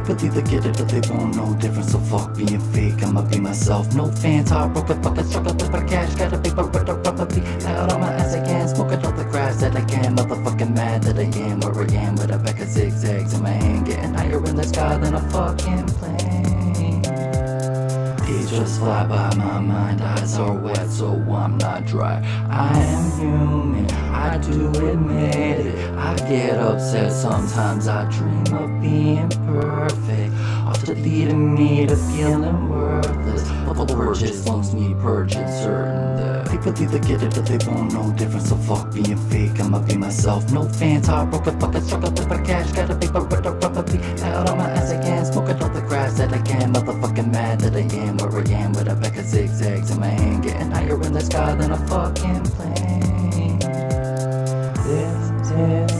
People either get it or they won't no difference. So fuck being fake, I'ma be myself. No fans, heartbroken, fucking struggle for cash. Got a paper with a rubber beat out on my ass again. Smoking all the grass that I can. Motherfucking mad that I am where I am with a pack of zigzags in my hand. Getting higher in the sky than a fucking plane. These just fly by my mind, eyes are wet, so I'm not dry. I am human, I do admit it. I get upset sometimes, I dream of being perfect. Often leading me to feeling worthless. But the word just wants me purging certain that people either get it or they won't no difference. So fuck being fake, I'ma be myself. No fans, heartbroken, fucking struggle for cash. Got a paper a rubber beat out on my ass in my hand, getting higher in the sky than a fucking plane. This is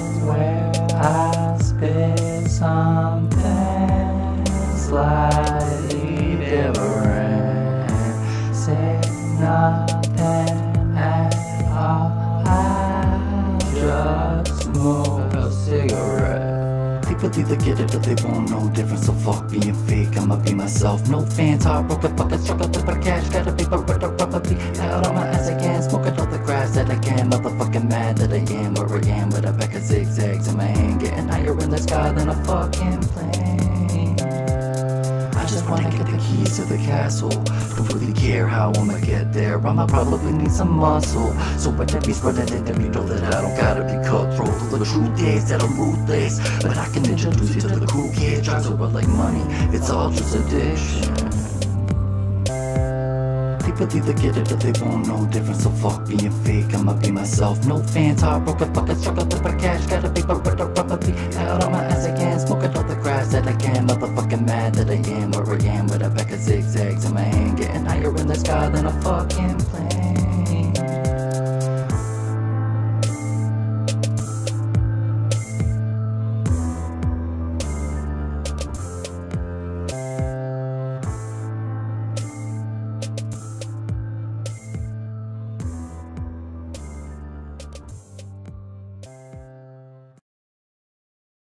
People either get it or they won't no difference. So fuck being fake, I'ma be myself. No fans, heartbroken, fucking struggle for cash. Got a paper with a rubber beat out on my ass again. Smoking all the grass that I can. Motherfucking mad that I am where I am with a pack of zigzags in my hand. Getting higher in the sky than a fucking plane. I just wanna get the keys to the castle. Don't really care how I'ma get there. I'ma probably need some muscle. So when I be spreading it, then you know that I don't gotta be cutthroat. The truth is that I'm ruthless. But I can introduce you to the cool kid. Drives over like money. It's all just addiction. People either get it or they won't no difference. So fuck being fake, I'ma be myself. No fans, heartbroken, fucking struggle for cash. Got a paper with a rubber beat out on my ass again. Smoking all the grass that I can. Motherfucking mad that I am where I am with a pack of zigzags in my hand. Getting